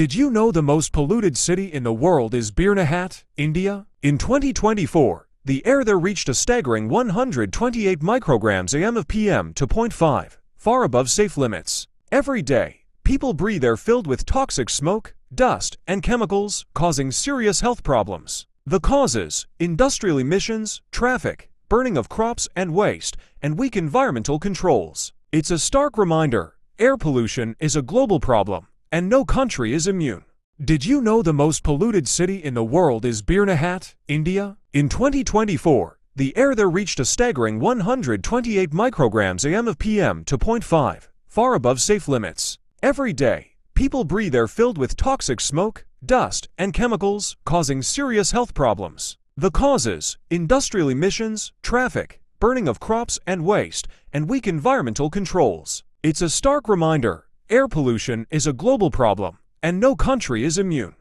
Did you know the most polluted city in the world is Byrnihat, India? In 2024, the air there reached a staggering 128 micrograms am of PM 2.5, far above safe limits. Every day, people breathe air filled with toxic smoke, dust, and chemicals, causing serious health problems. The causes industrial emissions, traffic, burning of crops and waste, and weak environmental controls. It's a stark reminder air pollution is a global problem and no country is immune. Did you know the most polluted city in the world is Byrnihat, India? In 2024, the air there reached a staggering 128 micrograms am of PM 2.5, far above safe limits. Every day, people breathe air filled with toxic smoke, dust, and chemicals, causing serious health problems. The causes industrial emissions, traffic, burning of crops and waste, and weak environmental controls. It's a stark reminder Air pollution is a global problem, and no country is immune.